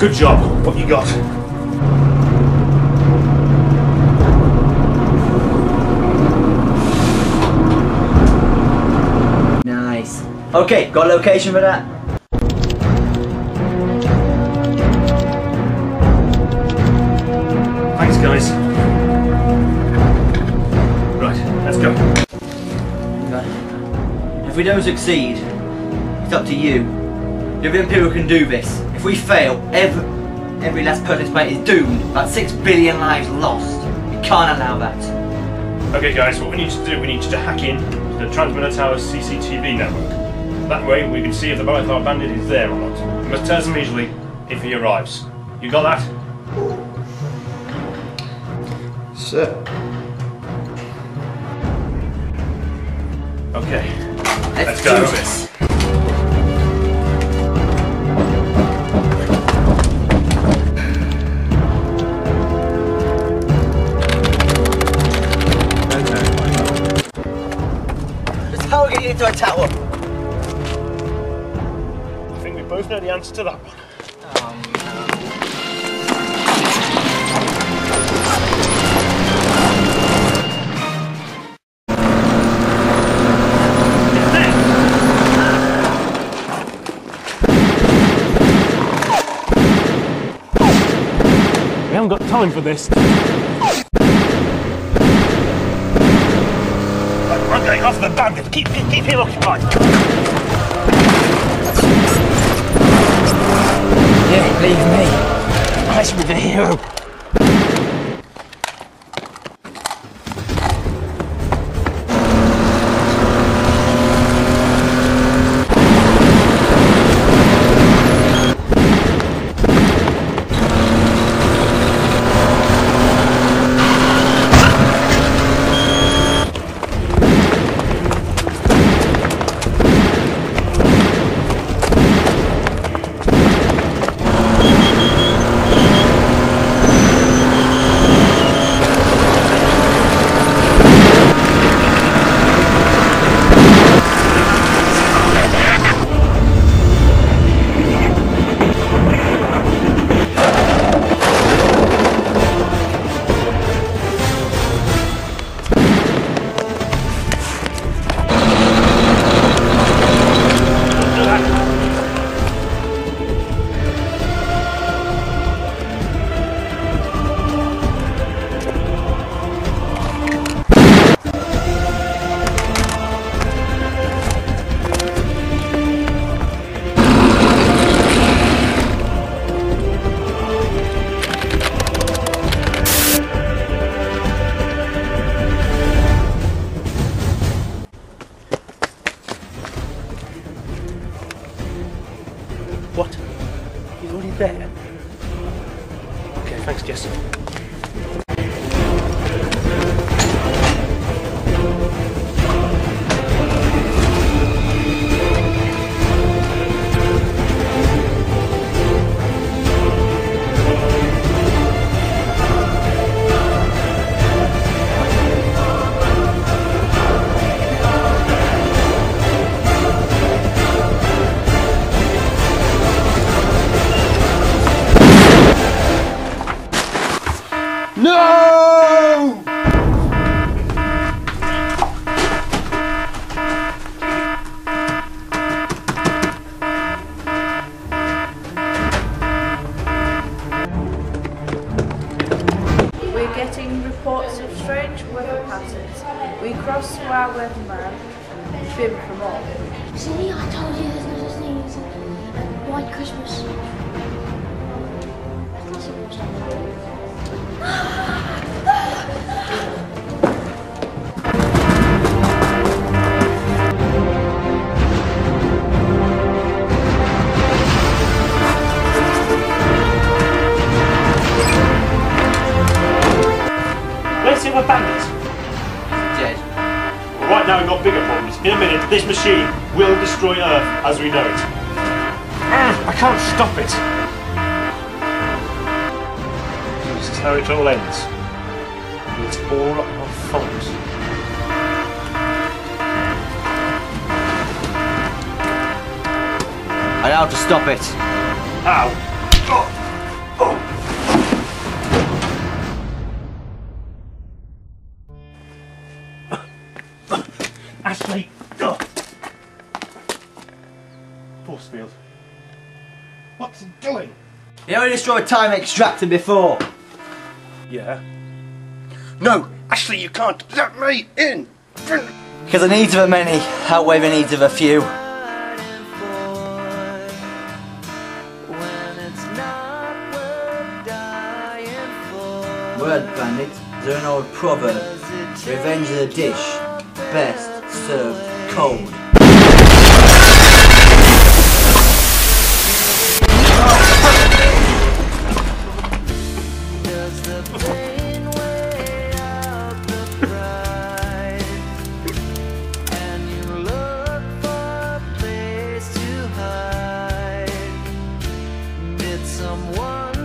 Good job. What you got? Nice. Okay, got a location for that? Thanks, guys. Right, let's go. If we don't succeed, it's up to you. The Imperial can do this. If we fail, every, every last participant is doomed. About six billion lives lost. We can't allow that. Okay, guys, what we need to do, we need to hack in to the Transmitter Tower's CCTV network. That way, we can see if the Balaclava bandit is there or not. We must tell us immediately if he arrives. You got that? Sir. Okay. Let's, Let's go. Do this. Just how we get into a tower? I think we both know the answer to that one. We haven't got time for this. After. Keep, keep, keep him occupied. Yeah, leave me. I should be the hero. What? He's already there? Okay, thanks, Jesse. No! We're getting reports of strange weather patterns. We cross to our weatherman, Finn from all. See, I told you there's no such thing as a white Christmas. That's not supposed to In a minute, this machine will destroy Earth as we know it. Ah, I can't stop it. How it all ends. It's all our fault. I know how to stop it. Ow! Ashley! Oh. Forcefield. What's he doing? You only destroyed time extractor before. Yeah. No! Ashley, you can't let me in! Because the needs of the many outweigh the needs of a few. Word bandit is an old proverb. Revenge is a dish best served cold. someone